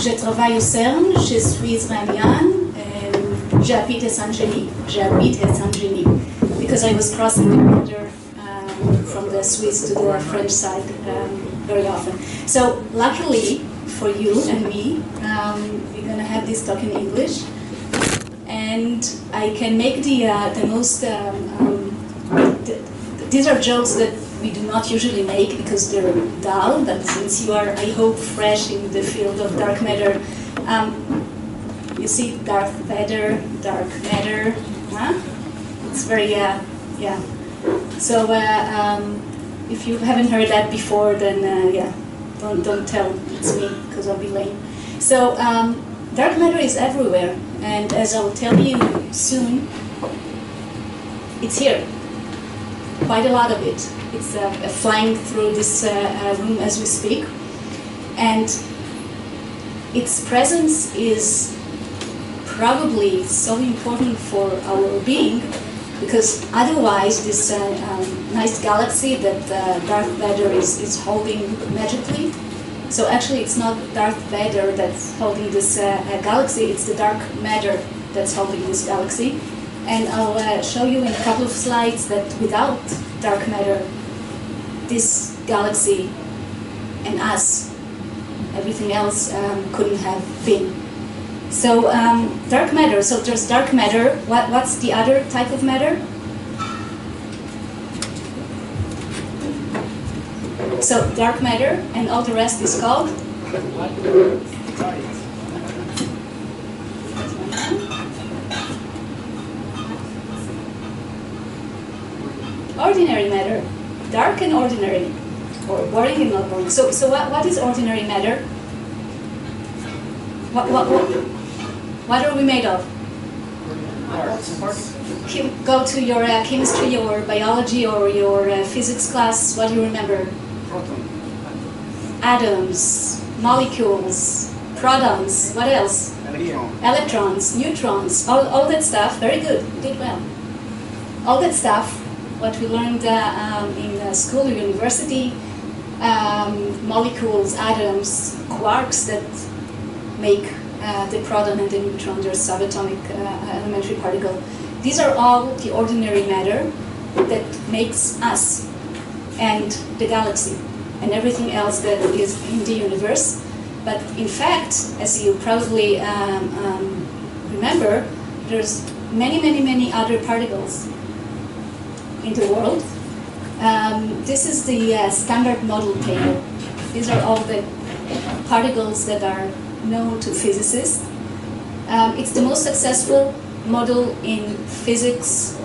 je travaille au CERN, je suis israélienne, and j'habite à Saint-Genis. J'habite à Saint-Genis because I was crossing the border um, from the Swiss to the French side um, very often. So luckily for you and me, um, we're gonna have this talk in English, and I can make the uh, the most. Um, um, th- these are jokes that we do not usually make because they're dull, but since you are, I hope, fresh in the field of dark matter, um, you see dark matter, dark matter, huh? It's very, uh, yeah. So uh, um, if you haven't heard that before, then uh, yeah, don't, don't tell it's me because I'll be lame. So um, dark matter is everywhere, and as I'll tell you soon, it's here. Quite a lot of it. It's uh, flying through this uh, uh, room as we speak, and its presence is probably so important for our being because otherwise this uh, um, nice galaxy that Darth Vader is, is holding magically. So actually it's not Darth Vader that's holding this uh, galaxy it's the dark matter that's holding this galaxy and I'll uh, show you in a couple of slides that without dark matter this galaxy and us everything else um, couldn't have been so um, dark matter. So there's dark matter. What, what's the other type of matter? So dark matter, and all the rest is called. Ordinary matter, dark and ordinary, or boring and not boring. So, so what, what is ordinary matter? What, what, what, what are we made of? Go to your uh, chemistry or biology or your uh, physics class. What do you remember? Atoms, molecules, protons. What else? Electrons, neutrons, all, all that stuff. Very good. You did well. All that stuff, what we learned uh, um, in school or university, um, molecules, atoms, quarks that make uh, the proton and the neutron, their subatomic uh, elementary particle. These are all the ordinary matter that makes us and the galaxy and everything else that is in the universe. But in fact, as you probably um, um, remember, there's many, many, many other particles in the world. Um, this is the uh, standard model table. These are all the particles that are known to physicists. Um, it's the most successful model in physics,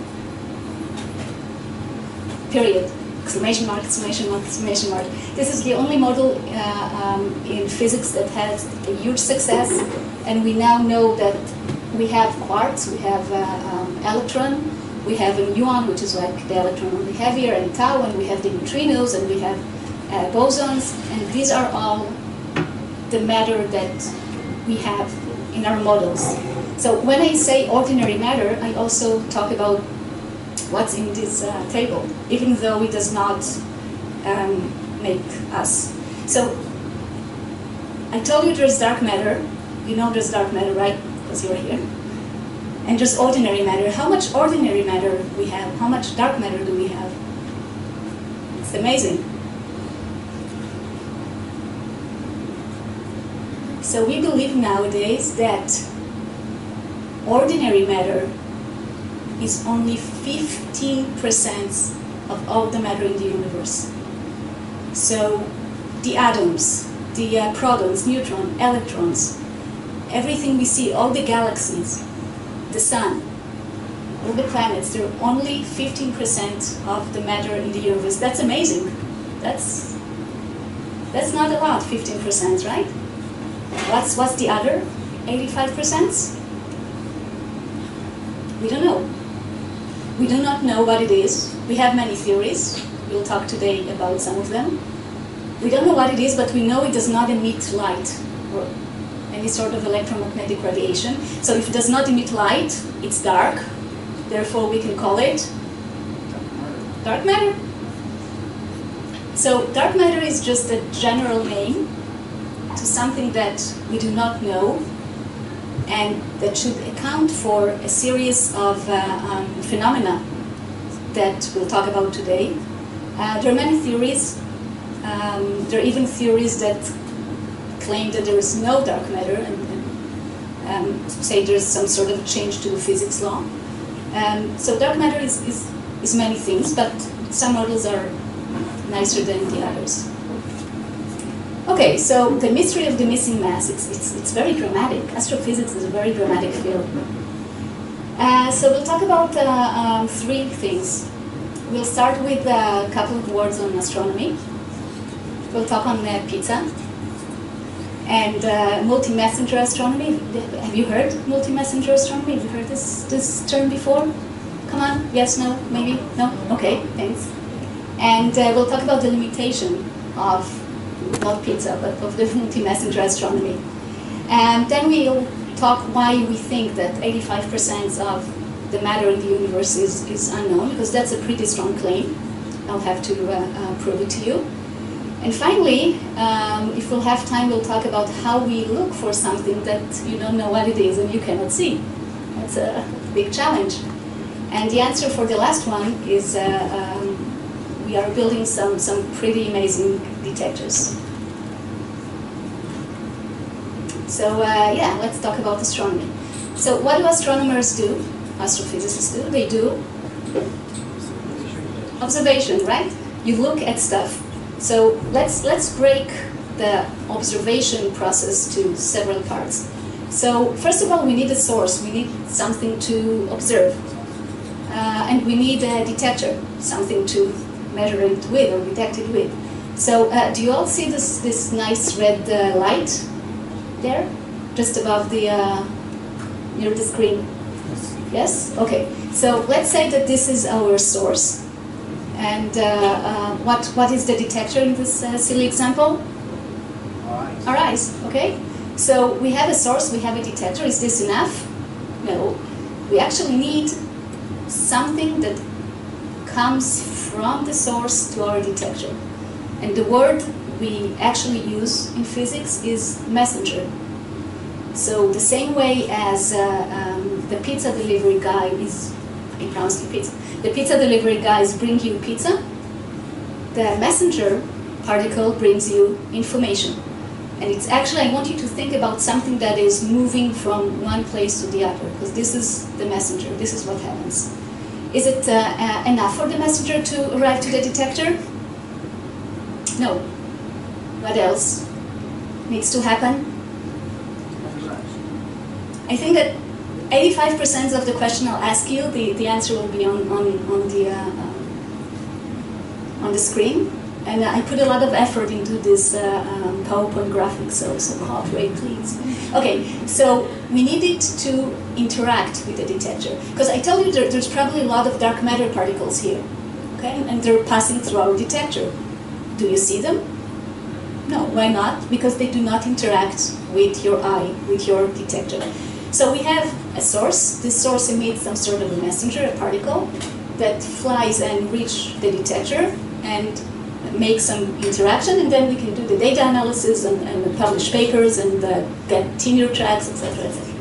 period. Exclamation mark, exclamation mark, exclamation mark. This is the only model uh, um, in physics that has a huge success, and we now know that we have quarks, we have uh, um, electron, we have a muon, which is like the electron only heavier, and tau, and we have the neutrinos, and we have uh, bosons, and these are all the matter that we have in our models. So when I say ordinary matter, I also talk about what's in this uh, table, even though it does not um, make us. So I told you there's dark matter. You know there's dark matter, right? Because you're here. And just ordinary matter. How much ordinary matter we have? How much dark matter do we have? It's amazing. So we believe nowadays that ordinary matter is only 15% of all the matter in the universe. So the atoms, the uh, protons, neutrons, electrons, everything we see, all the galaxies, the sun, all the planets, they're only 15% of the matter in the universe. That's amazing. That's that's not a lot, 15%, right? What's what's the other 85%? We don't know. We do not know what it is. We have many theories. We'll talk today about some of them. We don't know what it is, but we know it does not emit light or any sort of electromagnetic radiation. So if it does not emit light, it's dark. Therefore, we can call it dark matter. So dark matter is just a general name to something that we do not know and that should account for a series of uh, um, phenomena that we'll talk about today. Uh, there are many theories. Um, there are even theories that claim that there is no dark matter and, and um, say there's some sort of change to the physics law. Um, so dark matter is, is, is many things, but some models are nicer than the others. Okay, so the mystery of the missing mass, it's, it's, it's very dramatic. Astrophysics is a very dramatic field. Uh, so we'll talk about uh, um, three things. We'll start with a couple of words on astronomy. We'll talk on uh, pizza and uh, multi-messenger astronomy. Have you heard multi-messenger astronomy? Have you heard this, this term before? Come on, yes, no, maybe? No? Okay, thanks. And uh, we'll talk about the limitation of not pizza, but of the multi-messenger astronomy. And then we'll talk why we think that 85% of the matter in the universe is, is unknown, because that's a pretty strong claim. I'll have to uh, uh, prove it to you. And finally, um, if we'll have time, we'll talk about how we look for something that you don't know what it is and you cannot see. That's a big challenge. And the answer for the last one is uh, um, we are building some, some pretty amazing detectors. So uh, yeah, let's talk about astronomy. So what do astronomers do? Astrophysicists do? They do observation, right? You look at stuff. So let's let's break the observation process to several parts. So first of all, we need a source. We need something to observe, uh, and we need a detector, something to measure it with or detect it with. So uh, do you all see this, this nice red uh, light there? Just above the, uh, near the screen? Yes? Okay. So let's say that this is our source. And uh, uh, what, what is the detector in this uh, silly example? Our eyes, okay? So we have a source, we have a detector. Is this enough? No. We actually need something that comes from the source to our detector. And the word we actually use in physics is messenger. So the same way as uh, um, the pizza delivery guy is, I pronounced it pizza, the pizza delivery guys bring you pizza, the messenger particle brings you information. And it's actually, I want you to think about something that is moving from one place to the other, because this is the messenger, this is what happens. Is it uh, uh, enough for the messenger to arrive to the detector? No. What else needs to happen? I think that 85% of the question I'll ask you, the, the answer will be on, on, on, the, uh, on the screen. And I put a lot of effort into this uh, um, PowerPoint graphic, so, so cooperate, please. Okay, so we needed to interact with the detector. Because I tell you there, there's probably a lot of dark matter particles here, okay? And they're passing through our detector. Do you see them? No, why not? Because they do not interact with your eye, with your detector. So we have a source. This source emits some sort of a messenger, a particle, that flies and reach the detector and make some interaction, and then we can do the data analysis and, and publish papers and uh, get tenure tracks, etc., etc.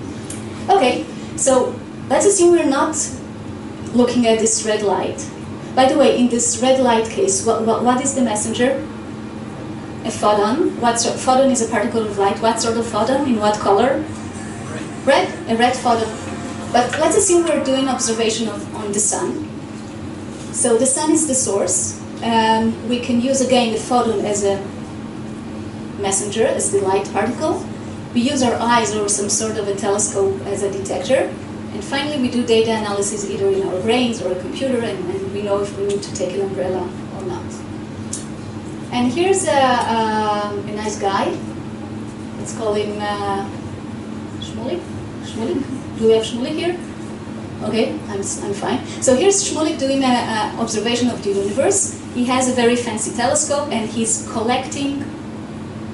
Okay, so let's assume we're not looking at this red light. By the way, in this red light case, what, what, what is the messenger? A photon. What sort, photon is a particle of light. What sort of photon? In what color? Red. A red photon. But let's assume we're doing observation of, on the sun. So the sun is the source. Um, we can use again the photon as a messenger, as the light particle. We use our eyes or some sort of a telescope as a detector. And finally, we do data analysis either in our brains or a computer, and, and we know if we need to take an umbrella or not. And here's a, a, a nice guy. Let's call him uh. Shmulik? Do we have Shmulik here? Okay, I'm, I'm fine. So here's Shmulik doing an observation of the universe. He has a very fancy telescope and he's collecting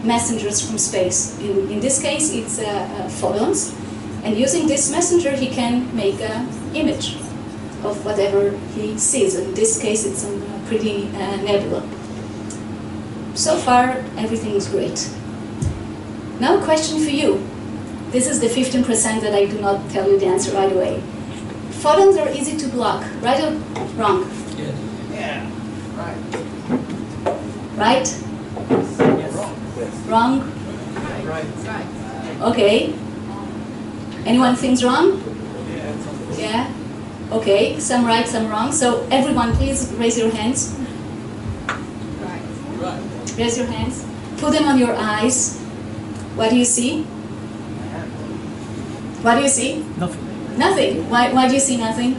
messengers from space. In, in this case, it's uh, uh, photons. And using this messenger, he can make an image of whatever he sees. In this case, it's a pretty uh, nebula. So far, everything is great. Now a question for you. This is the 15% that I do not tell you the answer right away. Photons are easy to block, right or wrong? Yes. Yeah. Right. Right? Yes. Wrong? Right. Right. Okay. Anyone thinks wrong? Yeah. Yeah? Okay, some right, some wrong. So everyone please raise your hands. Right. Raise your hands. Put them on your eyes. What do you see? What do you see? Nothing. Nothing. Why, why do you see nothing?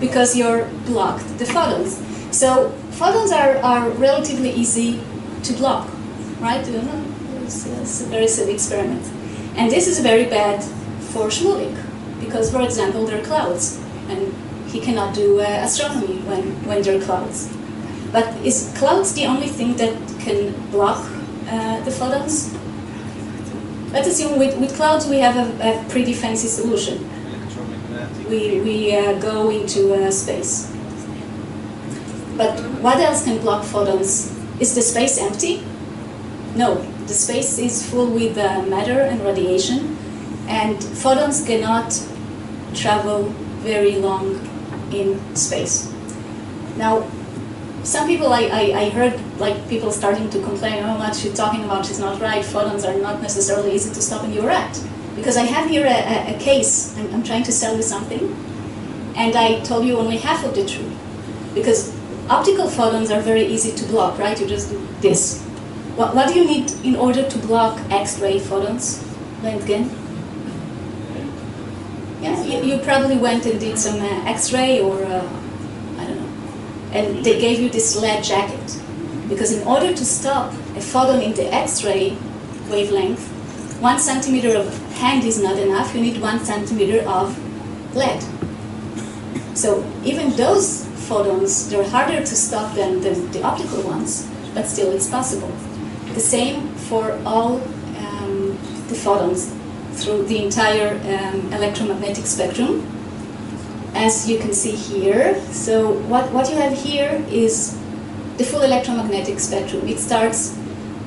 Because you're blocked the photons. So photons are, are relatively easy to block, right? It's, it's a very silly experiment. And this is very bad for Shmulik, because, for example, there are clouds, and he cannot do uh, astronomy when, when there are clouds. But is clouds the only thing that can block uh, the photons? Let's assume with, with clouds we have a, a pretty fancy solution. We, we uh, go into uh, space. But what else can block photons? Is the space empty? No, the space is full with uh, matter and radiation, and photons cannot travel very long in space. Now, some people I, I, I heard like people starting to complain, oh, what you're talking about is not right. Photons are not necessarily easy to stop, and you're right. Because I have here a, a, a case. I'm, I'm trying to sell you something, and I told you only half of the truth. Because optical photons are very easy to block, right? You just do this. What, what do you need in order to block X-ray photons, Röntgen? Yeah, you, you probably went and did some uh, X-ray or uh, I don't know, and they gave you this lead jacket because in order to stop a photon in the X-ray wavelength, one centimeter of hand is not enough. You need one centimeter of lead. So even those photons, they're harder to stop than the, the optical ones, but still it's possible. The same for all um, the photons through the entire um, electromagnetic spectrum. As you can see here, so what, what you have here is the full electromagnetic spectrum. It starts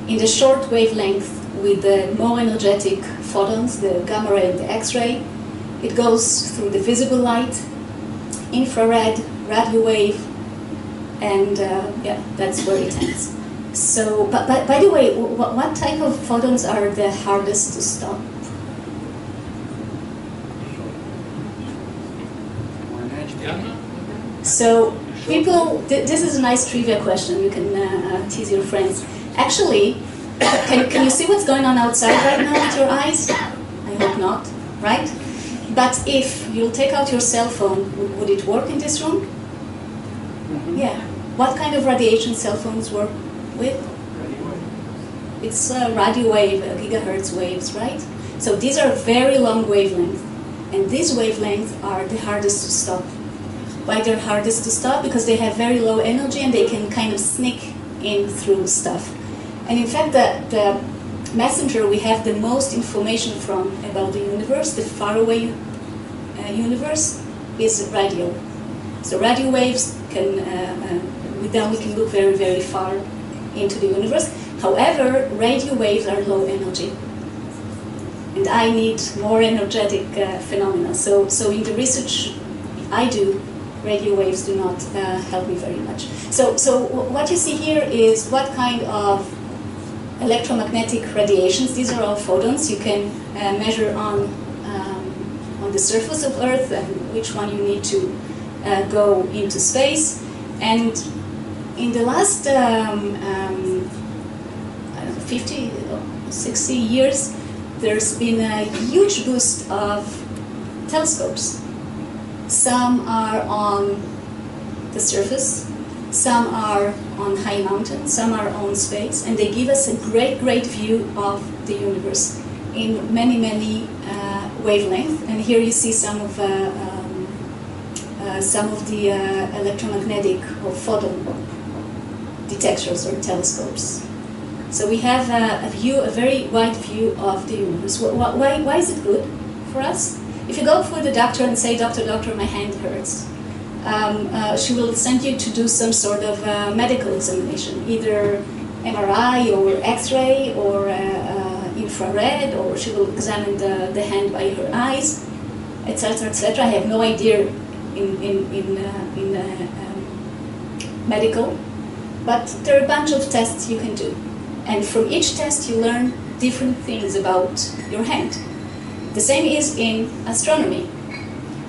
in the short wavelength with the more energetic photons, the gamma ray and the X-ray. It goes through the visible light, infrared, radio wave, and uh, yeah, that's where it ends. So, but, but by the way, what, what type of photons are the hardest to stop? So people, th- this is a nice trivia question. You can uh, uh, tease your friends. Actually, can, can you see what's going on outside right now with your eyes? I hope not, right? But if you'll take out your cell phone, would, it work in this room? Yeah. What kind of radiation cell phones work with? It's uh, radio wave, uh, gigahertz waves, right? So these are very long wavelengths, and these wavelengths are the hardest to stop. Why they're hardest to stop? Because they have very low energy and they can kind of sneak in through stuff. And in fact, the, the messenger we have the most information from about the universe, the faraway uh, universe, is radio. So radio waves can, uh, uh, with them we can look very, very far into the universe. However, radio waves are low energy. And I need more energetic uh, phenomena. So, so in the research I do, radio waves do not uh, help me very much. So, so what you see here is what kind of electromagnetic radiations. These are all photons you can uh, measure on um, on the surface of Earth and which one you need to uh, go into space. And in the last um, um, I don't know, 50 or 60 years, there's been a huge boost of telescopes. Some are on the surface, some are on high mountains, some are on space, and they give us a great, great view of the universe in many, many uh, wavelengths. And here you see some of uh, um, uh, some of the uh, electromagnetic or photon detectors or telescopes. So we have a, a view, a very wide view of the universe. Wh- wh- Why, why is it good for us? If you go for the doctor and say, "Doctor, doctor, my hand hurts," um, uh, she will send you to do some sort of uh, medical examination, either MRI or X-ray or uh, uh, infrared, or she will examine the, the hand by her eyes, etc., etc. I have no idea in, in, in, uh, in uh, um, medical, but there are a bunch of tests you can do. And from each test, you learn different things about your hand. The same is in astronomy.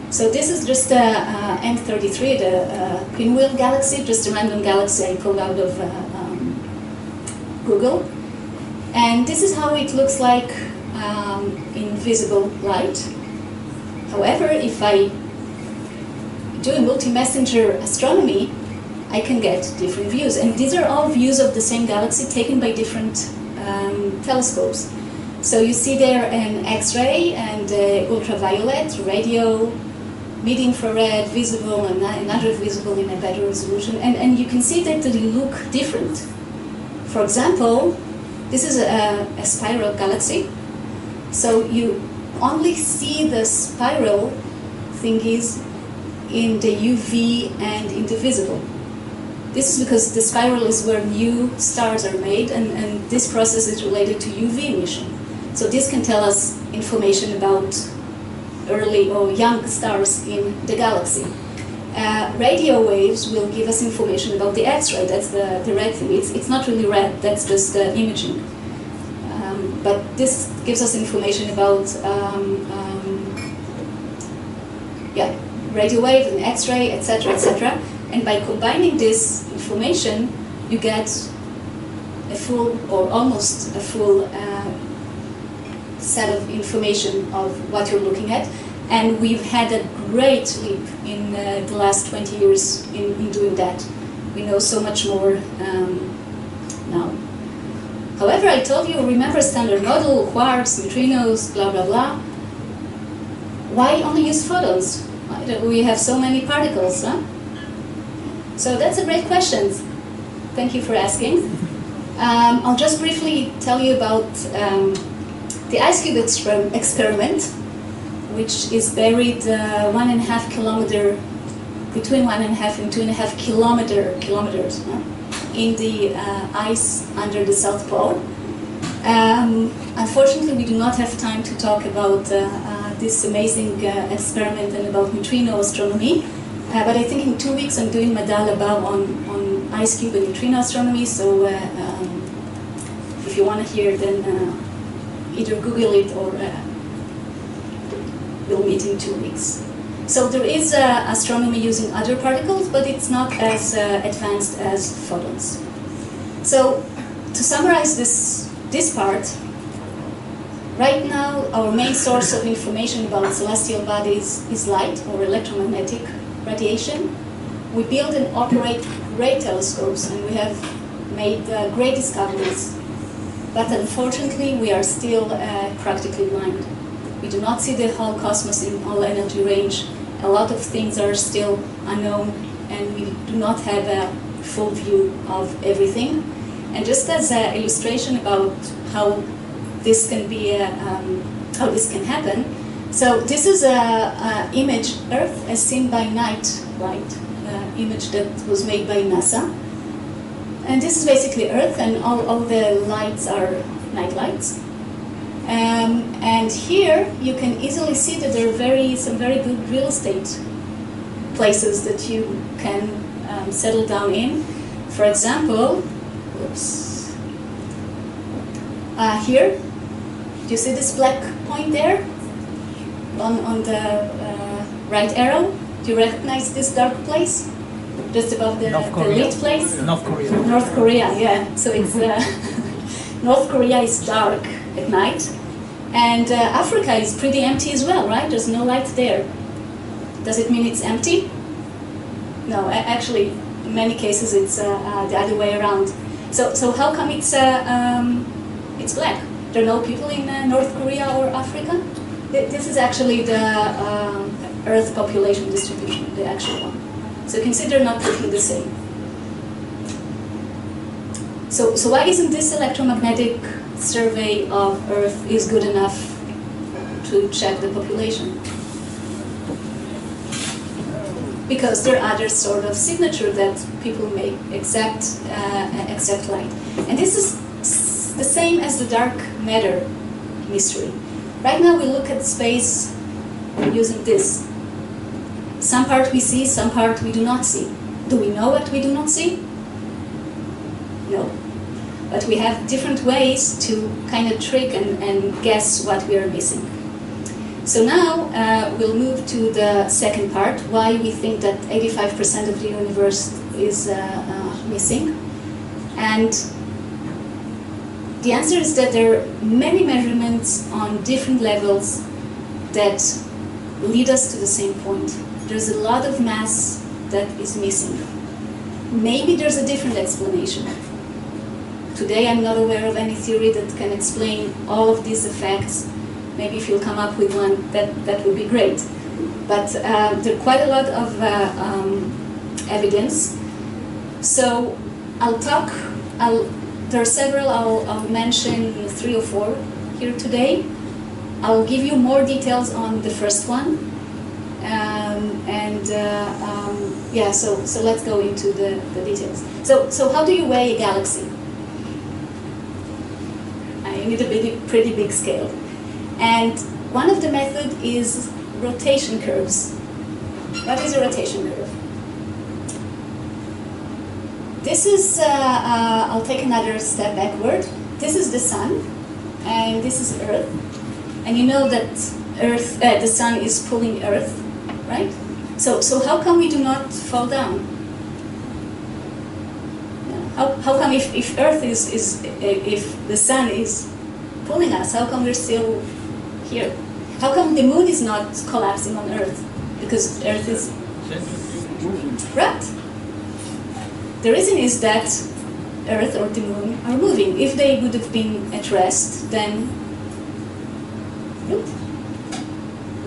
So this is just a, uh, M33, the uh, pinwheel galaxy, just a random galaxy I pulled out of uh, um, Google. And this is how it looks like um, in visible light. However, if I do multi-messenger astronomy, I can get different views. And these are all views of the same galaxy taken by different um, telescopes. So you see there an X-ray and uh, ultraviolet, radio, mid-infrared, visible, and another visible in a better resolution. And, and you can see that they look different. For example, this is a, a spiral galaxy. So you only see the spiral thingies in the UV and in the visible. This is because the spiral is where new stars are made, and, and this process is related to UV emission. So this can tell us information about early or young stars in the galaxy. Uh, radio waves will give us information about the X-ray, that's the, the red thing. It's, it's not really red, that's just the imaging. Um, but this gives us information about um, um, yeah, radio wave and X-ray, etc., etc. And by combining this information, you get a full or almost a full uh, set of information of what you're looking at. And we've had a great leap in uh, the last 20 years in, in, doing that. We know so much more um, now. However, I told you, remember standard model, quarks, neutrinos, blah, blah, blah. Why only use photons? We have so many particles, huh? So that's a great question. Thank you for asking. Um, I'll just briefly tell you about um, the IceCube exper experiment, which is buried uh, one and a half kilometer, between one and a half and two and a half kilometer kilometers huh, in the uh, ice under the South Pole. Um, unfortunately, we do not have time to talk about uh, uh this amazing uh, experiment and about neutrino astronomy. Uh, but I think in two weeks I'm doing Madal Haba on, on IceCube and neutrino astronomy, so um, if you want to hear, then either Google it or uh, we'll meet in two weeks. So there is astronomy using other particles, but it's not as uh, advanced as photons. So to summarize this, this part, right now our main source of information about celestial bodies is light or electromagnetic radiation. We build and operate great telescopes and we have made uh, great discoveries but unfortunately, we are still uh, practically blind. We do not see the whole cosmos in all energy range. A lot of things are still unknown, and we do not have a full view of everything. And just as an illustration about how this can be, a, um, how this can happen, so this is a, image Earth as seen by night light, uh, image that was made by NASA. And this is basically Earth, and all, all the lights are night lights. Um, and here you can easily see that there are very some very good real estate places that you can um, settle down in. For example, oops, uh, here, do you see this black point there on, on the uh, right arrow? Do you recognize this dark place? Just above the, the lit place. North Korea. North Korea, yeah. So it's uh, North Korea is dark at night, and uh, Africa is pretty empty as well, right? There's no light there. Does it mean it's empty? No, actually, in many cases it's uh, uh, the other way around. So, so how come it's uh, um, it's black? There are no people in uh, North Korea or Africa. This is actually the um, Earth population distribution, the actual one. So consider not totally the same. So, so why isn't this electromagnetic survey of Earth is good enough to check the population? Because there are other sort of signature that people make except uh, except light, and this is the same as the dark matter mystery. Right now we look at space using this. Some part we see, some part we do not see. Do we know what we do not see? No. But we have different ways to kind of trick and, and guess what we are missing. So now uh, we'll move to the second part, why we think that 85% of the universe is uh, uh, missing. And the answer is that there are many measurements on different levels that lead us to the same point. There's a lot of mass that is missing. Maybe there's a different explanation. Today I'm not aware of any theory that can explain all of these effects. Maybe if you'll come up with one, that, that would be great. But uh, there are quite a lot of uh, um, evidence. So I'll talk, I'll there are several, I'll, I'll mention three or four here today. I'll give you more details on the first one. Um, and uh, um, yeah, so, so let's go into the, the details. So, so how do you weigh a galaxy? I need a big, pretty big scale. And one of the method is rotation curves. What is a rotation curve? This is, uh, uh, I'll take another step backward. This is the sun, and this is Earth. And you know that Earth, uh, the sun is pulling Earth, right? So, so how come we do not fall down? How, how come if, if Earth is, is, if the sun is pulling us, how come we're still here? How come the moon is not collapsing on Earth? Because Earth is... Right. The reason is that Earth or the Moon are moving. If they would have been at rest, then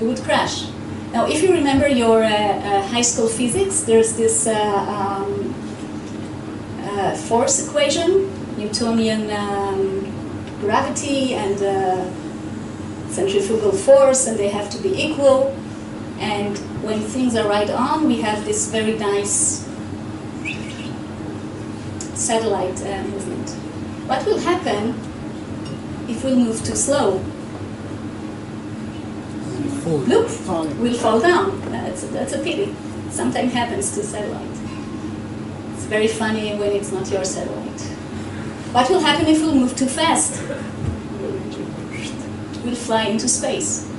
we would crash. Now, if you remember your uh, uh, high school physics, there's this uh, um, uh, force equation, Newtonian um, gravity and uh, centrifugal force, and they have to be equal. And when things are right on, we have this very nice satellite uh, movement. What will happen if we move too slow? Look, we'll fall down. That's a, that's a pity. Sometimes happens to satellite. It's very funny when it's not your satellite. What will happen if we move too fast? We'll fly into space.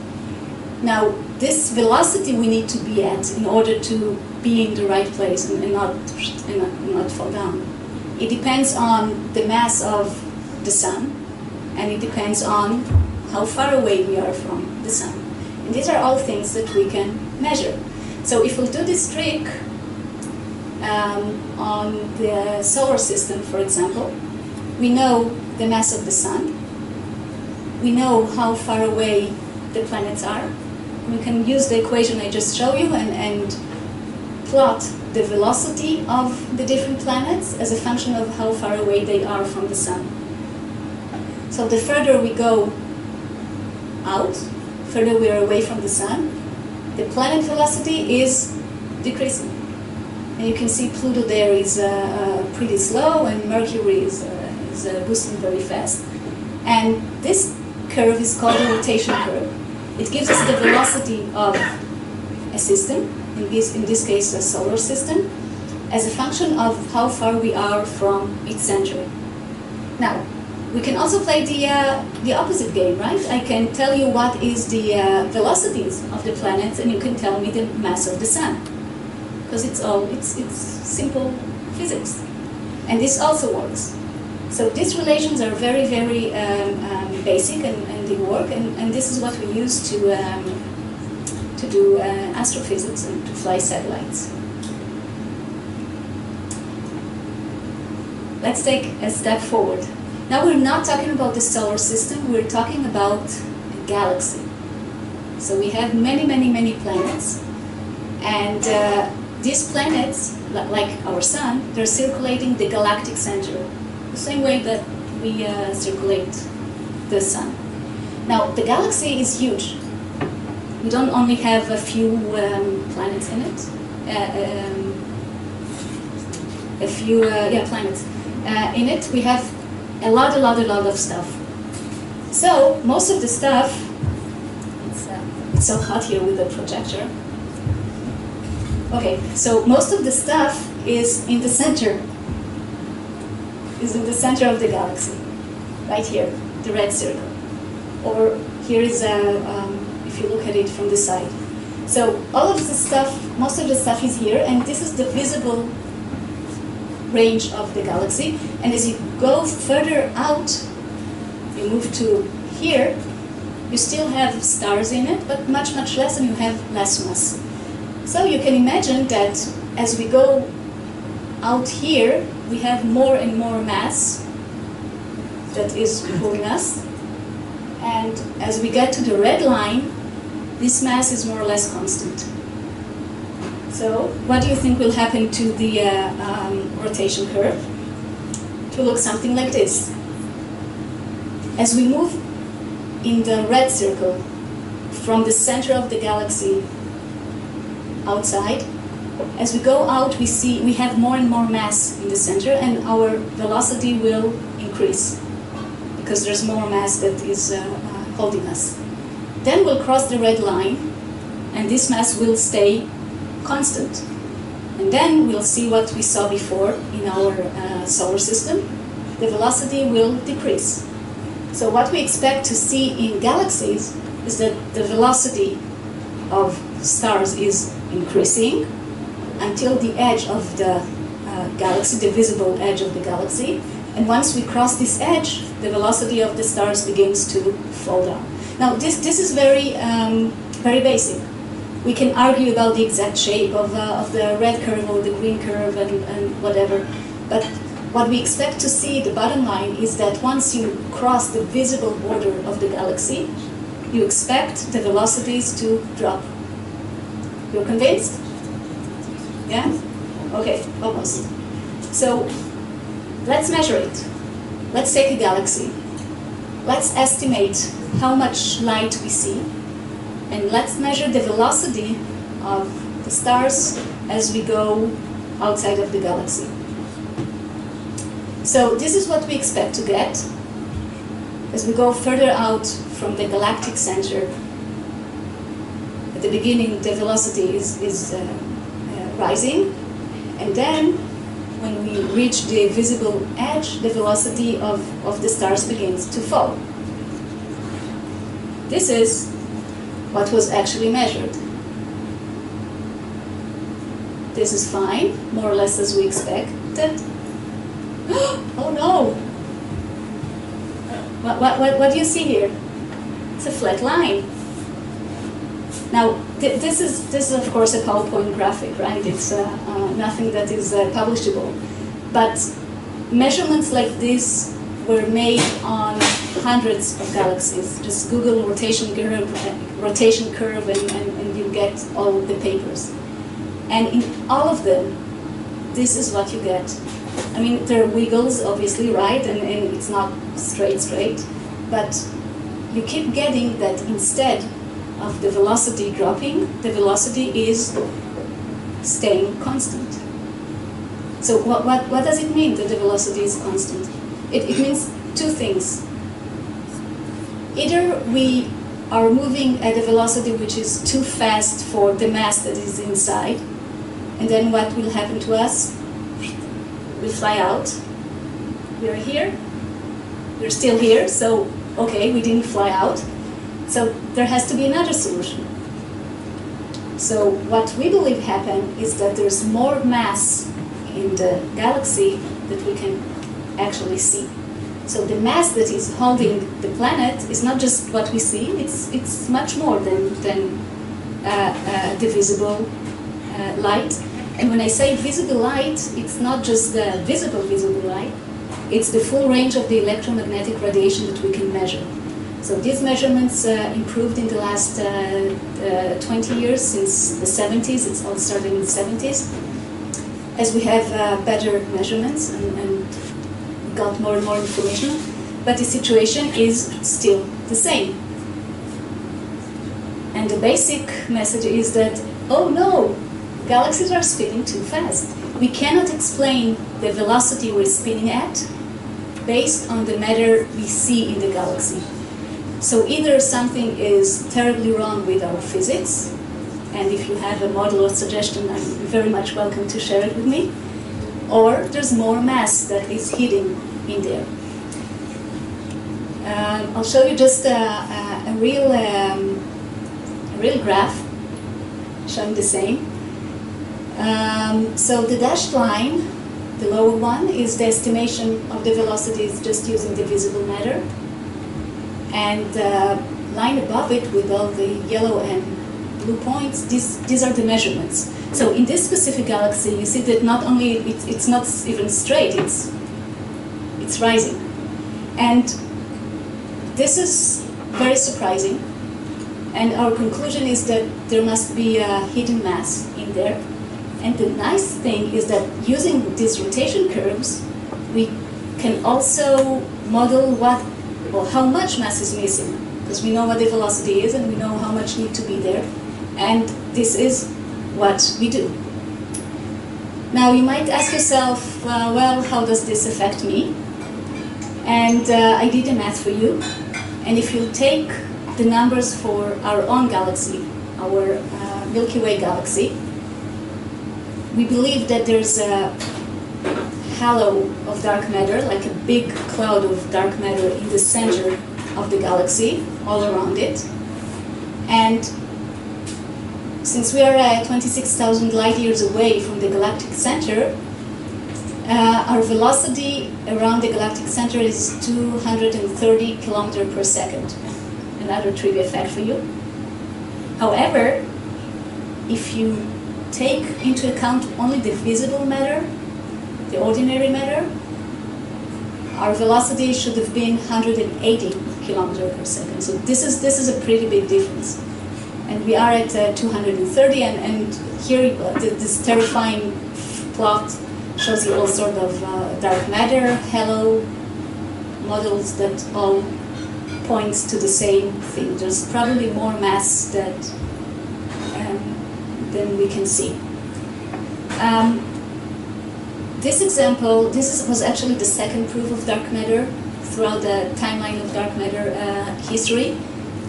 Now, this velocity we need to be at in order to be in the right place and, and not, and not fall down. It depends on the mass of the sun, and it depends on how far away we are from the sun. These are all things that we can measure. So if we'll do this trick um, on the solar system, for example, we know the mass of the sun, we know how far away the planets are. We can use the equation I just showed you and, and plot the velocity of the different planets as a function of how far away they are from the sun. So the further we go out, further we are away from the sun, the planet velocity is decreasing. And you can see Pluto there is uh, uh, pretty slow and Mercury is, uh, is uh, boosting very fast. And this curve is called the rotation curve. It gives us the velocity of a system in this, in this case a solar system, as a function of how far we are from its center. Now, we can also play the, uh, the opposite game, right? I can tell you what is the uh, velocities of the planets and you can tell me the mass of the sun. Because it's all, it's, it's simple physics. And this also works. So these relations are very, very um, um, basic and, and, they work, and, and this is what we use to um, to do uh, astrophysics and to fly satellites. Let's take a step forward. Now we're not talking about the solar system, we're talking about a galaxy. So we have many, many, many planets, and uh, these planets, like our sun, they're circulating the galactic center, the same way that we uh, circulate the sun. Now, the galaxy is huge we don't only have a few um, planets in it, uh, um, a few uh, yeah planets. Uh, in it, we have a lot, a lot, a lot of stuff. So most of the stuff, it's, uh, it's so hot here with the projector. Okay, so most of the stuff is in the center, is in the center of the galaxy, right here, the red circle. Or here is a, um, if you look at it from the side. So all of the stuff, most of the stuff is here, and this is the visible range of the galaxy. And as you go further out, you move to here, you still have stars in it, but much, much less, and you have less mass. So you can imagine that as we go out here, we have more and more mass that is pulling us. And as we get to the red line, this mass is more or less constant. So what do you think will happen to the uh, um, rotation curve? It will look something like this. As we move in the red circle from the center of the galaxy outside, as we go out, we see we have more and more mass in the center, and our velocity will increase because there's more mass that is uh, uh, holding us. Then we'll cross the red line, and this mass will stay constant. And then we'll see what we saw before in our uh, solar system. The velocity will decrease. So what we expect to see in galaxies is that the velocity of stars is increasing until the edge of the uh, galaxy, the visible edge of the galaxy. And once we cross this edge, the velocity of the stars begins to fall down. Now, this, this is very, um, very basic. We can argue about the exact shape of, uh, of the red curve or the green curve and, and whatever. But what we expect to see, the bottom line, is that once you cross the visible border of the galaxy, you expect the velocities to drop. You're convinced? Yeah? Okay, almost. So let's measure it. Let's take a galaxy. Let's estimate how much light we see. And let's measure the velocity of the stars as we go outside of the galaxy. So this is what we expect to get as we go further out from the galactic center. At the beginning, the velocity is, is uh, uh, rising, and then when we reach the visible edge, the velocity of, of the stars begins to fall. This is what was actually measured. This is fine, more or less as we expected. oh no! What, what, what, what do you see here? It's a flat line. Now, th this is this is of course a PowerPoint graphic, right? It's uh, uh, nothing that is uh, publishable, but measurements like this were made on hundreds of galaxies. Just Google rotation rotation curve, and, and, and you get all the papers. And in all of them, this is what you get. I mean, there are wiggles, obviously, right? And, and it's not straight, straight. But you keep getting that instead of the velocity dropping, the velocity is staying constant. So what, what, what does it mean that the velocity is constant? It, it means two things. Either we are moving at a velocity which is too fast for the mass that is inside, and then what will happen to us? We fly out. We are here. We're still here, so okay, we didn't fly out. So there has to be another solution. So what we believe happened is that there's more mass in the galaxy that we can actually see. So the mass that is holding the planet is not just what we see, it's, it's much more than, than uh, uh, the visible uh, light. And when I say visible light, it's not just the visible visible light, it's the full range of the electromagnetic radiation that we can measure. So these measurements uh, improved in the last uh, uh, 20 years, since the 70s, it's all started in the 70s. As we have uh, better measurements and, and got more and more information, but the situation is still the same. And the basic message is that, oh no, galaxies are spinning too fast. We cannot explain the velocity we're spinning at based on the matter we see in the galaxy. So either something is terribly wrong with our physics, and if you have a model or suggestion, I'm very much welcome to share it with me, or there's more mass that is hidden in there. Um, I'll show you just a, a, a real, um, a real graph showing the same. Um, so the dashed line, the lower one, is the estimation of the velocities just using the visible matter. And uh, line above it with all the yellow and blue points, these, these are the measurements. So in this specific galaxy, you see that not only it, it's not even straight, it's, it's rising. And this is very surprising. And our conclusion is that there must be a hidden mass in there. And the nice thing is that using these rotation curves, we can also model what or how much mass is missing. Because we know what the velocity is and we know how much need to be there. And this is what we do. Now you might ask yourself, uh, well, how does this affect me? And uh, I did the math for you. And if you take the numbers for our own galaxy, our uh, Milky Way galaxy, we believe that there's a halo of dark matter, like a big cloud of dark matter in the center of the galaxy, all around it. And since we are uh, 26,000 light years away from the galactic center, uh, our velocity around the galactic center is 230 kilometer per second. Another trivia fact for you. However, if you take into account only the visible matter, the ordinary matter, our velocity should have been 180 kilometer per second. So this is this is a pretty big difference, and we are at uh, 230. And, and here uh, this terrifying plot shows you all sort of uh, dark matter, halo models that all points to the same thing. There's probably more mass that um, than we can see. Um, this example, this is, was actually the second proof of dark matter throughout the timeline of dark matter uh, history.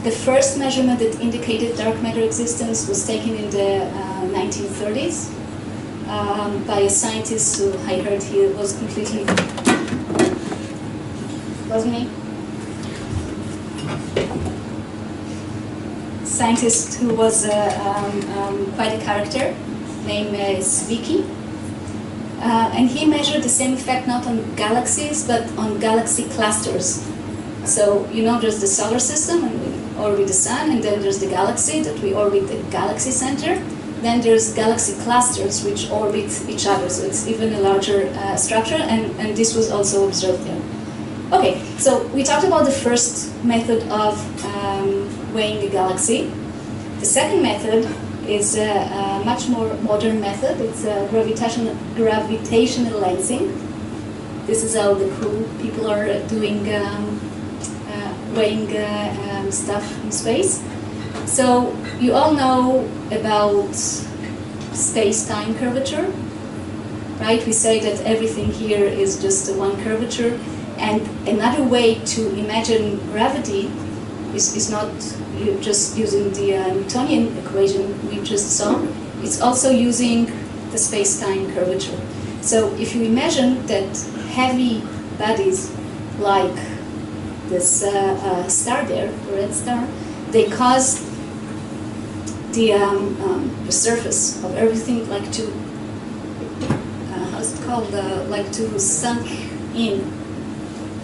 The first measurement that indicated dark matter existence was taken in the uh, 1930s um, by a scientist who I heard he was completely was me scientist who was uh, um, um, quite a character named uh, Zwicky. Uh, and he measured the same effect not on galaxies but on galaxy clusters. So you know there's the solar system and we orbit the sun and then there's the galaxy that we orbit the galaxy center then there's galaxy clusters which orbit each other, so it's even a larger uh, structure, and, and this was also observed there. Okay, so we talked about the first method of um, weighing a galaxy. The second method is a, a much more modern method. It's gravitational, gravitational lensing. This is how the cool people are doing um, uh, weighing uh, um, stuff in space. So you all know about space-time curvature, right? We say that everything here is just one curvature. And another way to imagine gravity is, is not just using the uh, Newtonian equation we just saw, it's also using the space-time curvature. So if you imagine that heavy bodies like this uh, uh, star there, the red star, they cause the, um, um, the surface of everything like to, uh, how's it called, uh, like to sunk in.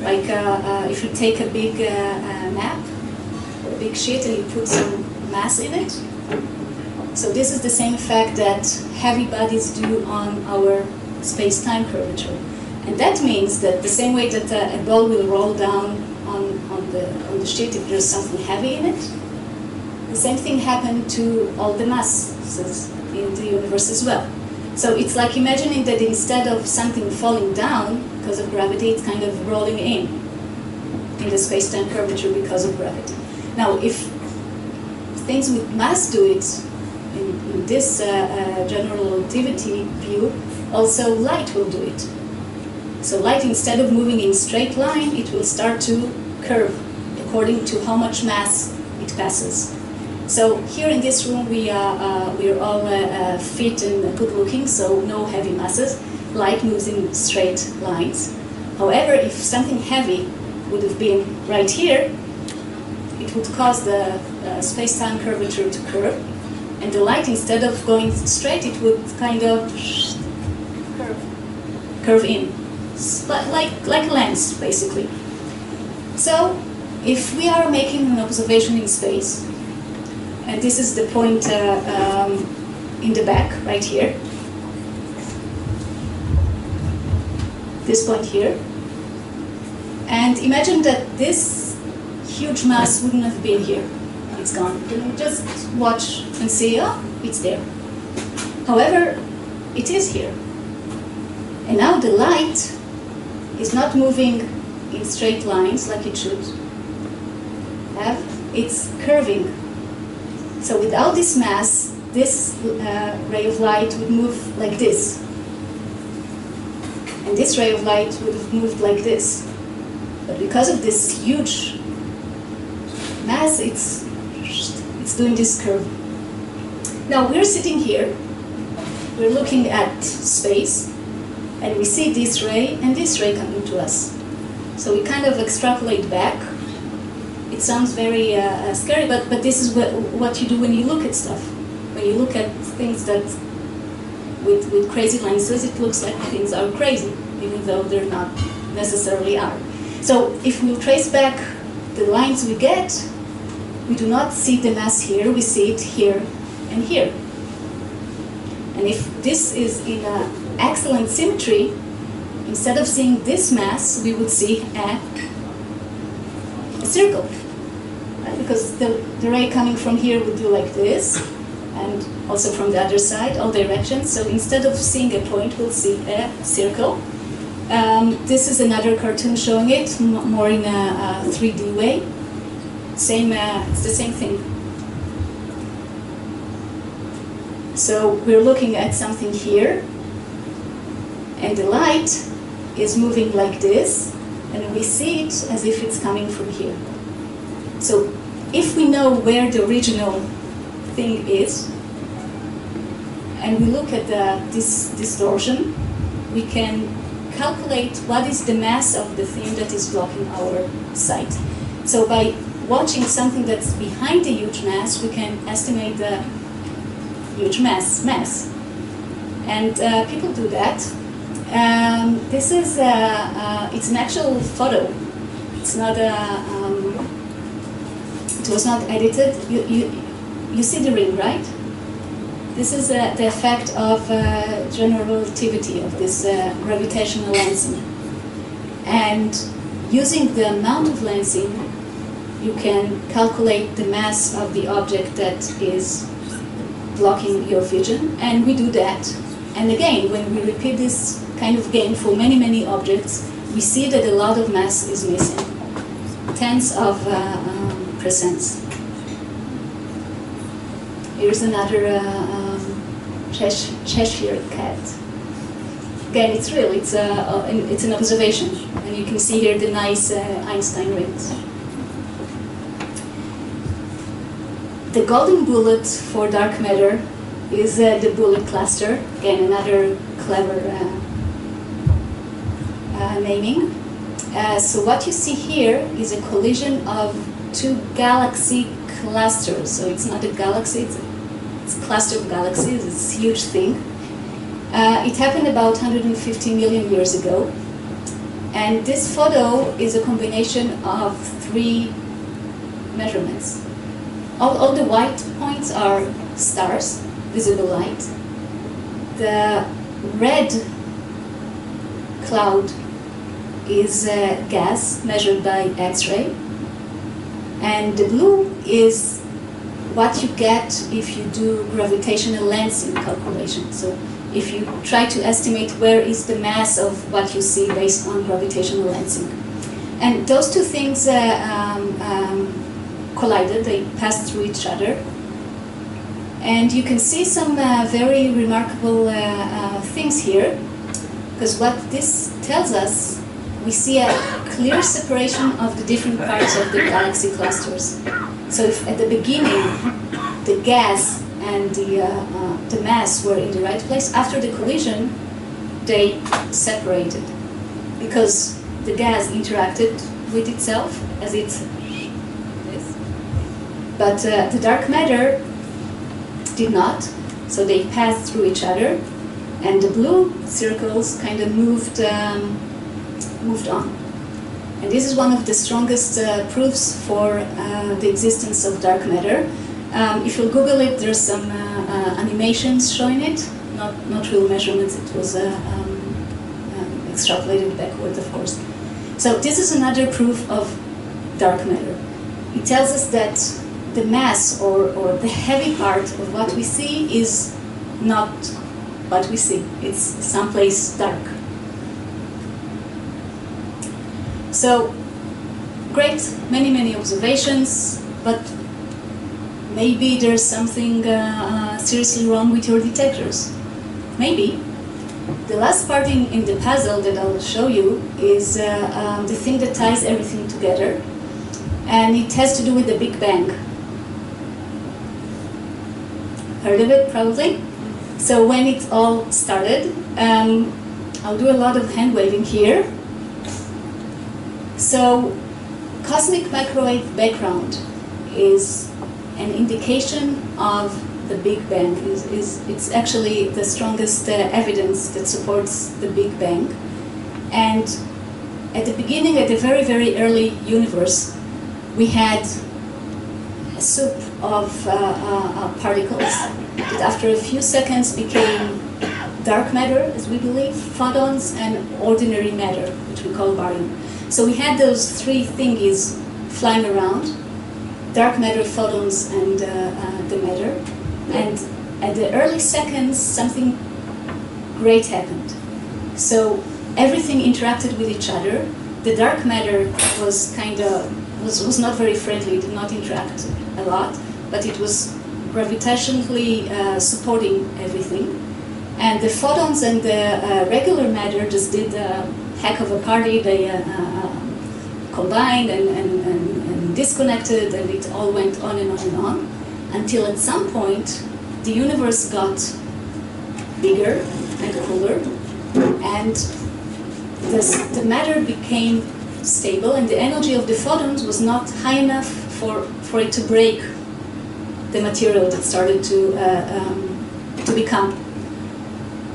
Like uh, uh, if you take a big uh, map, a big sheet, and you put some mass in it. So this is the same effect that heavy bodies do on our space-time curvature. And that means that the same way that a ball will roll down on, on, the, on the sheet if there's something heavy in it, the same thing happened to all the masses in the universe as well. So it's like imagining that instead of something falling down because of gravity, it's kind of rolling in in the space-time curvature because of gravity. Now, if things with mass do it in, in this uh, uh, general relativity view, also light will do it. So light, instead of moving in straight line, it will start to curve according to how much mass it passes. So here in this room, we are, uh, we are all uh, uh, fit and good looking, so no heavy masses. Light moves in straight lines. However, if something heavy would have been right here, it would cause the uh, space-time curvature to curve, and the light, instead of going straight, it would kind of curve, curve in, like like a lens, basically. So, if we are making an observation in space, and this is the point uh, um, in the back, right here, this point here, and imagine that this huge mass wouldn't have been here. It's gone. Just watch and see, oh, it's there. However, it is here. And now the light is not moving in straight lines like it should have, it's curving. So without this mass, this uh, ray of light would move like this. And this ray of light would have moved like this. But because of this huge mass, it's, it's doing this curve. Now we're sitting here, we're looking at space, and we see this ray and this ray coming to us. So we kind of extrapolate back. It sounds very uh, uh, scary, but, but this is what, what you do when you look at stuff. When you look at things that, with, with crazy lenses, it looks like things are crazy, even though they're not necessarily are. So if we trace back the lines we get, we do not see the mass here, we see it here and here. And if this is in an excellent symmetry, instead of seeing this mass, we would see a, a circle. Because the, the ray coming from here would do like this, and also from the other side, all directions. So instead of seeing a point, we'll see a circle. Um, this is another cartoon showing it, more in a, a 3D way. Same, uh, it's the same thing. So we're looking at something here, and the light is moving like this, and we see it as if it's coming from here. So if we know where the original thing is, and we look at the, this distortion, we can calculate what is the mass of the thing that is blocking our sight. So by watching something that's behind the huge mass, we can estimate the huge mass mass. And uh, people do that. Um, this is uh, uh, it's an actual photo. It's not a. Um, it was not edited. You, you you see the ring, right? This is uh, the effect of uh, general relativity of this uh, gravitational lensing. And using the amount of lensing, you can calculate the mass of the object that is blocking your vision, and we do that. And again, when we repeat this kind of game for many, many objects, we see that a lot of mass is missing, tens of uh, um, percents. Here's another uh, um, Cheshire cat. Again, it's real. It's a, uh, it's an observation, and you can see here the nice uh, Einstein rings. The golden bullet for dark matter is uh, the bullet cluster. Again, another clever uh, uh, naming. Uh, so what you see here is a collision of two galaxy clusters. So it's not a galaxy; it's a, it's a cluster of galaxies. It's a huge thing. Uh, it happened about 150 million years ago, and this photo is a combination of three measurements. All, all the white points are stars, visible light. The red cloud is uh, gas measured by X-ray, and the blue is what you get if you do gravitational lensing calculation. So if you try to estimate where is the mass of what you see based on gravitational lensing. And those two things uh, um, um, collided, they passed through each other. And you can see some uh, very remarkable uh, uh, things here, because what this tells us we see a clear separation of the different parts of the galaxy clusters. So if at the beginning the gas and the, uh, uh, the mass were in the right place, after the collision they separated because the gas interacted with itself as it is. But uh, the dark matter did not, so they passed through each other, and the blue circles kind of moved um, moved on. And this is one of the strongest uh, proofs for uh, the existence of dark matter. Um, if you Google it, there's some uh, uh, animations showing it, not not real measurements. It was uh, um, um, extrapolated backward, of course. So this is another proof of dark matter. It tells us that the mass or, or the heavy part of what we see is not what we see. It's someplace dark. So, great, many, many observations, but maybe there's something uh, uh, seriously wrong with your detectors. Maybe. The last part in, in the puzzle that I'll show you is uh, um, the thing that ties everything together, and it has to do with the Big Bang. Heard of it, probably? So when it all started, um, I'll do a lot of hand waving here. So, cosmic microwave background is an indication of the Big Bang. It's actually the strongest uh, evidence that supports the Big Bang. And at the beginning, at the very very early universe, we had a soup of uh, uh, uh particles that after a few seconds became dark matter, as we believe, photons, and ordinary matter, which we call baryon. So we had those three thingies flying around, dark matter, photons, and uh, uh, the matter. And at the early seconds, something great happened. So everything interacted with each other. The dark matter was kind of was, was not very friendly, did not interact a lot, but it was gravitationally uh, supporting everything. And the photons and the uh, regular matter just did a heck of a party. They uh, uh, combined and, and, and, and disconnected, and it all went on and on and on until at some point the universe got bigger and cooler, and this, the matter became stable, and the energy of the photons was not high enough for, for it to break the material that started to, uh, um, to become.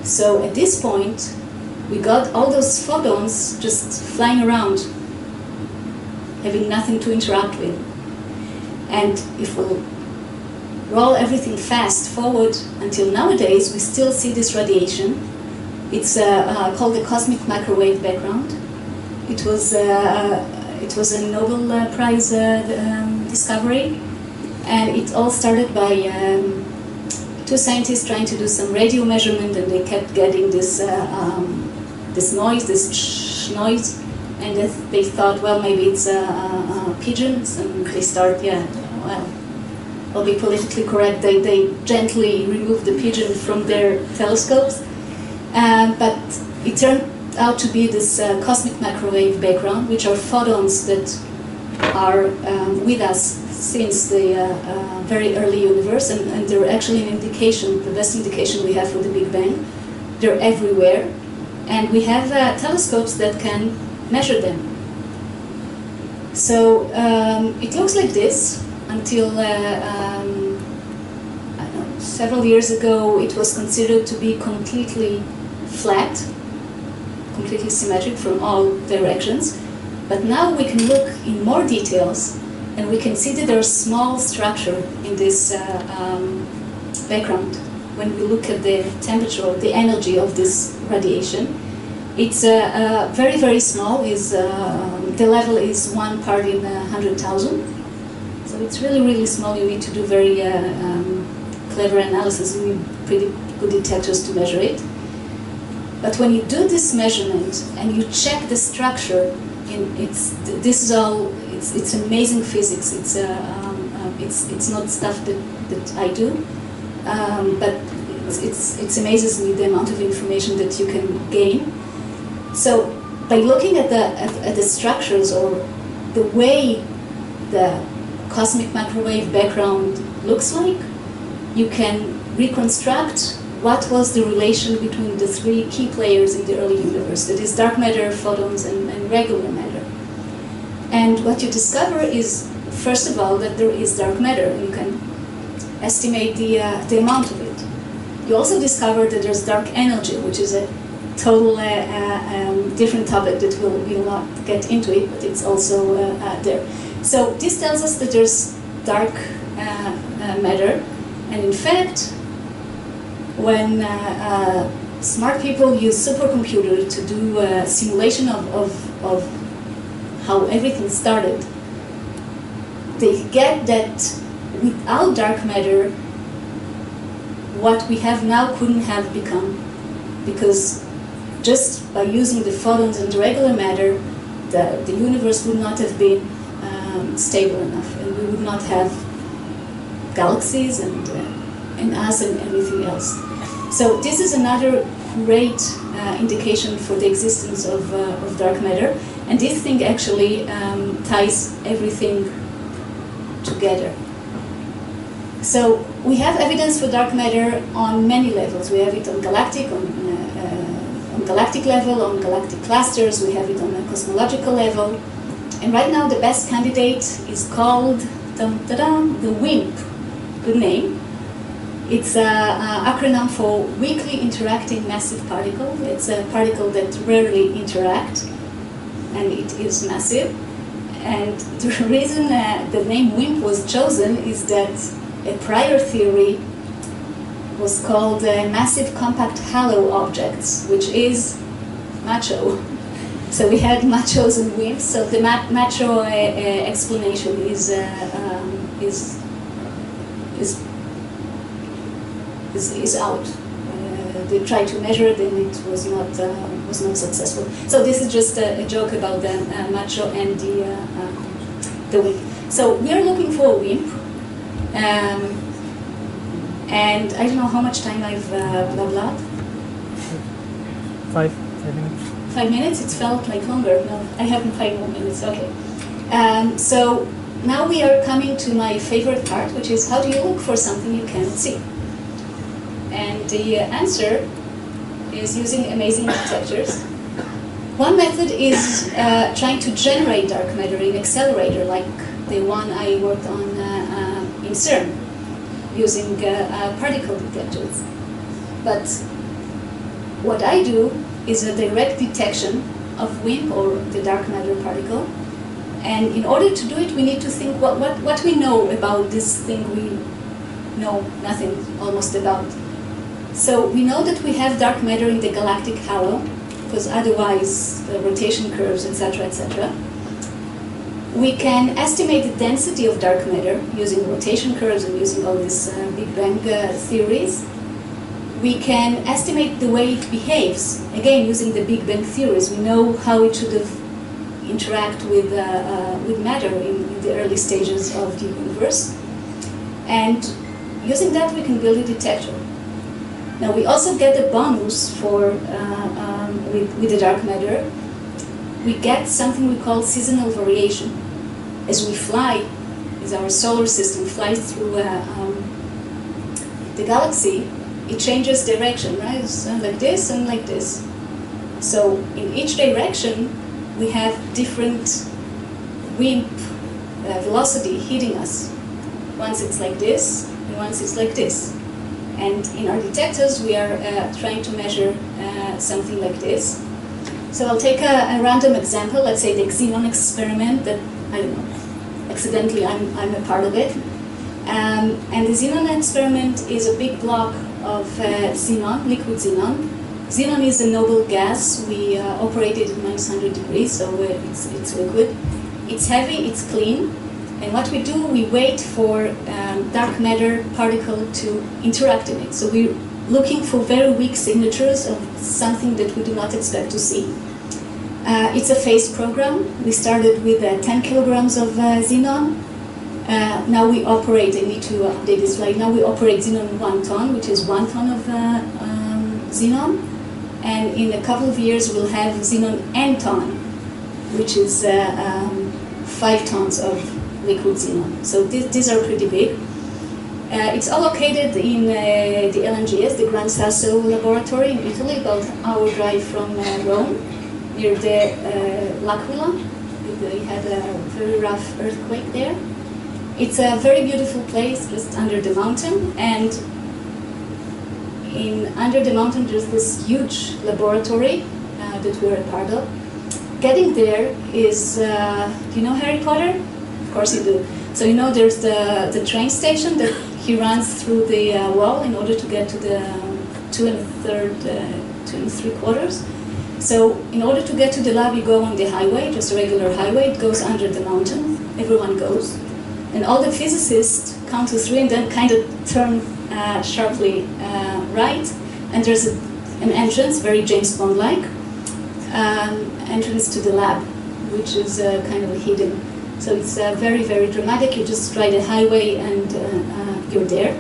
So at this point, we got all those photons just flying around, having nothing to interact with. And if we roll everything fast forward until nowadays, we still see this radiation. It's uh, uh, called the cosmic microwave background. It was, uh, it was a Nobel uh, Prize uh, um, discovery and it all started by um, two scientists trying to do some radio measurement, and they kept getting this uh, um, this noise, this noise, and they thought, well, maybe it's uh, uh, pigeons, and they start, yeah, well, I'll be politically correct. They they gently removed the pigeon from their telescopes, uh, but it turned out to be this uh, cosmic microwave background, which are photons that are um, with us since the uh, uh, very early universe, and, and, they're actually an indication, the best indication we have for the Big Bang. They're everywhere, and we have uh, telescopes that can measure them. So um, it looks like this until uh, um, know, several years ago it was considered to be completely flat, completely symmetric from all directions. But now we can look in more details and we can see that there's small structure in this uh, um, background when we look at the temperature or the energy of this radiation. It's uh, uh, very, very small. Is uh, The level is one part in a hundred thousand. So it's really, really small. You need to do very uh, um, clever analysis. You need pretty good detectors to measure it. But when you do this measurement and you check the structure, in it's, this is all it's, it's amazing physics. It's, uh, um, uh, it's, it's not stuff that, that I do, um, but it's, it's, it amazes me the amount of information that you can gain. So by looking at the, at, at the structures or the way the cosmic microwave background looks like, you can reconstruct what was the relation between the three key players in the early universe that is dark matter, photons, and, and regular matter. And what you discover is, first of all, that there is dark matter. You can estimate the, uh, the amount of it. You also discover that there's dark energy, which is a total uh, uh, um, different topic that we'll, will not get into it, but it's also uh, uh, there. So this tells us that there's dark matter, and in fact, when smart people use supercomputer to do a simulation of, of, of how everything started, they get that without dark matter, what we have now couldn't have become. Because just by using the photons and the regular matter, the, the universe would not have been um, stable enough, and we would not have galaxies and, uh, and us and everything else. So this is another great uh, indication for the existence of, uh, of dark matter, and this thing actually um, ties everything together. So we have evidence for dark matter on many levels. We have it on galactic, on, uh, uh, on galactic level, on galactic clusters. We have it on a cosmological level. And right now, the best candidate is called the WIMP. Good name. It's an acronym for Weakly Interacting Massive Particle. It's a particle that rarely interact, and it is massive. And the reason uh, the name WIMP was chosen is that a prior theory was called uh, massive compact halo objects, which is macho. So we had machos and wimps. So the ma macho uh, uh, explanation is uh, um, is is is, is out. Uh, they tried to measure it, and it was not uh, was not successful. So this is just a, a joke about the macho and the the wimp. So we are looking for a wimp um, and I don't know how much time I've uh, blah blah. Five, five minutes. Five minutes? It felt like longer. No, I have five more minutes. Okay. Um, so now we are coming to my favorite part, which is how do you look for something you cannot see? And the answer is using amazing detectors. One method is uh, trying to generate dark matter in accelerator, like the one I worked on in CERN using uh, uh, particle detectors. But what I do is a direct detection of WIMP or the dark matter particle. And in order to do it, we need to think what, what, what we know about this thing we know nothing almost about. So we know that we have dark matter in the galactic halo, because otherwise the rotation curves, etc., etc we can estimate the density of dark matter using rotation curves and using all these uh, Big Bang uh, theories. We can estimate the way it behaves, again using the Big Bang theories. We know how it should interact with, uh, uh with matter in, in, the early stages of the universe. And using that we can build a detector. Now we also get a bonus for, uh, um, with, with the dark matter we get something we call seasonal variation. As we fly, as our solar system flies through uh, um, the galaxy, it changes direction, right? So like this and like this. So in each direction, we have different WIMP uh, velocity hitting us. Once it's like this, and once it's like this. And in our detectors, we are uh, trying to measure uh, something like this. So I'll take a, a, random example, let's say the xenon experiment that, I don't know, accidentally I'm, I'm a part of it. Um, and the xenon experiment is a big block of uh, xenon, liquid xenon. Xenon is a noble gas. We uh, operate it at minus 100 degrees, so it's, it's liquid. It's heavy, it's clean. And what we do, we wait for um, dark matter particle to interact in it. So we're looking for very weak signatures of something that we do not expect to see. Uh, it's a phase program. We started with uh, 10 kilograms of uh, xenon. Uh, now we operate, I need to update this slide, now we operate xenon one ton, which is one ton of uh, um, xenon. And in a couple of years, we'll have xenon n-ton, which is um, five tons of liquid xenon. So th- these are pretty big. Uh, it's all located in uh, the LNGS, the Gran Sasso laboratory in Italy, about an hour drive from uh, Rome, near the uh, L'Aquila. They had a very rough earthquake there. It's a very beautiful place, just under the mountain, and in under the mountain there's this huge laboratory uh, that we're a part of. Getting there is, uh, do you know Harry Potter? Of course you do. So you know there's the, the train station that he runs through the uh, wall in order to get to the um, two and a third, uh, two and three quarters. So in order to get to the lab, you go on the highway, just a regular highway. It goes under the mountain. Everyone goes, and all the physicists count to three and then kind of turn uh, sharply uh, right. And there's a, an entrance, very James Bond-like, um, entrance to the lab, which is uh, kind of hidden. So it's uh, very, very dramatic. You just ride a highway and uh, uh, you're there.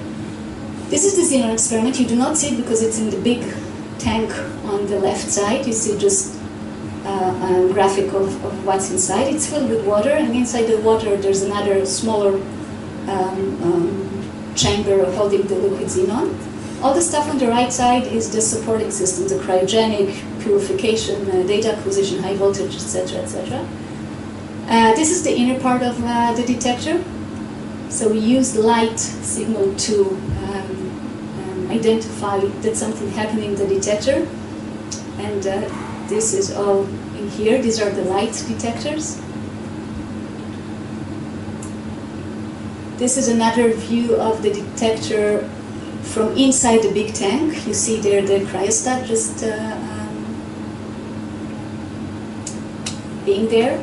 This is the xenon experiment. You do not see it because it's in the big tank on the left side. You see just uh, a graphic of, of what's inside. It's filled with water, and inside the water there's another smaller um, um, chamber holding the liquid xenon. All the stuff on the right side is the supporting system, the cryogenic, purification, uh, data acquisition, high voltage, etc., etc. Uh, this is the inner part of uh, the detector. So we use light signal to um, identify that something happened in the detector. And uh, this is all in here. These are the light detectors. This is another view of the detector from inside the big tank. You see there the cryostat just uh, um, being there.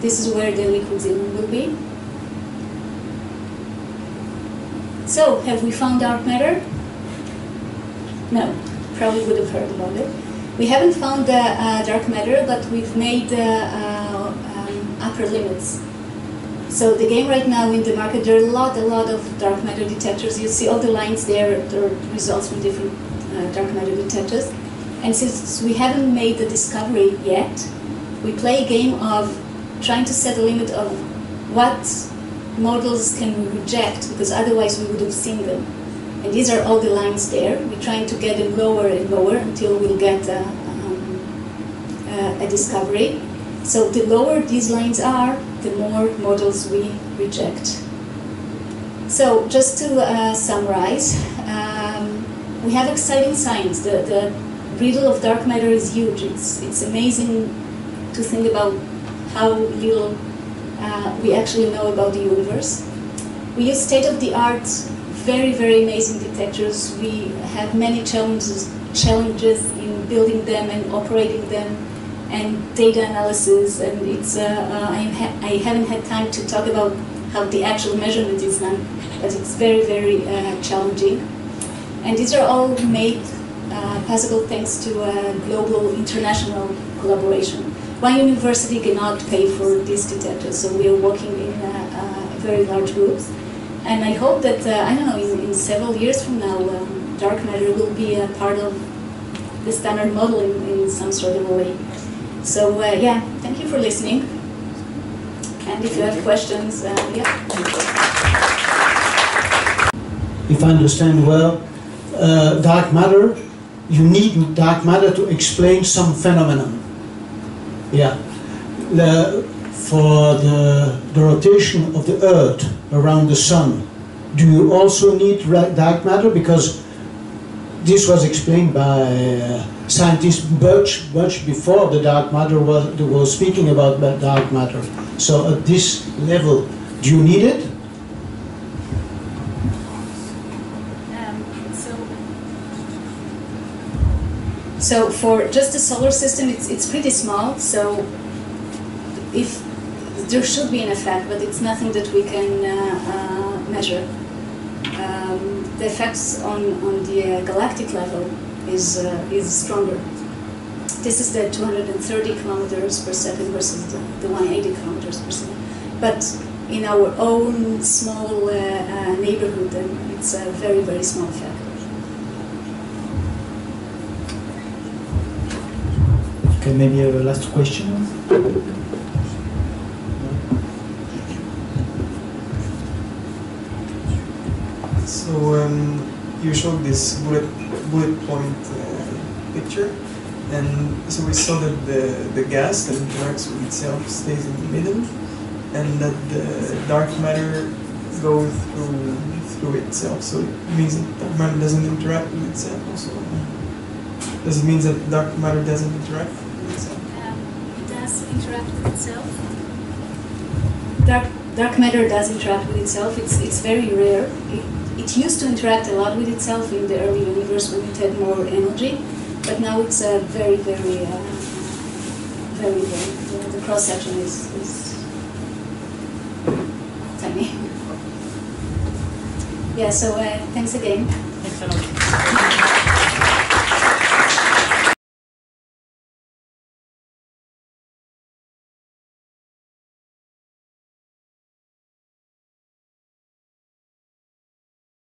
This is where the liquid xenon will be. So, have we found dark matter? No, probably would have heard about it. We haven't found the uh, dark matter, but we've made the uh, um, upper limits. So the game right now in the market, there are a lot, a lot of dark matter detectors. You see all the lines there, the results from different uh, dark matter detectors. And since we haven't made the discovery yet, we play a game of trying to set a limit of what models can reject, because otherwise we would have seen them. And these are all the lines there. We're trying to get them lower and lower until we'll get uh, um, uh, a discovery. So the lower these lines are, the more models we reject. So just to uh, summarize, um, we have exciting science. The, the riddle of dark matter is huge. It's, it's amazing to think about how little uh, we actually know about the universe. We use state-of-the-art, very, very amazing detectors. We have many challenges, challenges in building them and operating them and data analysis, and it's, uh, uh, I, ha- I, haven't had time to talk about how the actual measurement is done, but it's very, very uh, challenging. And these are all made uh, possible thanks to global international collaboration. One university cannot pay for these detectors, so we are working in very large groups. And I hope that, I don't know, in, in, several years from now, um, dark matter will be a part of the standard model in, in some sort of a way. So uh, yeah, thank you for listening. And if you have questions, uh, yeah. If I understand well, uh, dark matter, you need dark matter to explain some phenomenon. Yeah. The, for the, the rotation of the Earth around the Sun, do you also need dark matter? Because this was explained by uh, scientists much, much before the dark matter was, was speaking about dark matter. So at this level, do you need it? Um, so, so for just the solar system, it's, it's pretty small. So if there should be an effect, but it's nothing that we can uh, uh, measure. Um, the effects on, on the uh, galactic level is, uh, is stronger. This is the 230 kilometers per second versus the, the 180 kilometers per second. But in our own small uh, neighborhood, then it's a very, very small effect. Okay, maybe a last question. So um, you showed this bullet bullet point uh, picture, and so we saw that the the gas that interacts with itself stays in the middle, and that the dark matter goes through through itself. So it means that dark matter doesn't interact with itself. Also, does it mean that dark matter doesn't interact with itself? Um, it does interact with itself. Dark, dark matter does interact with itself. It's, it's very rare. It, it used to interact a lot with itself in the early universe when it had more energy, but now it's a very, very, uh, very, very, the, the cross section is, is tiny. Yeah, so uh, thanks again. Thanks a lot.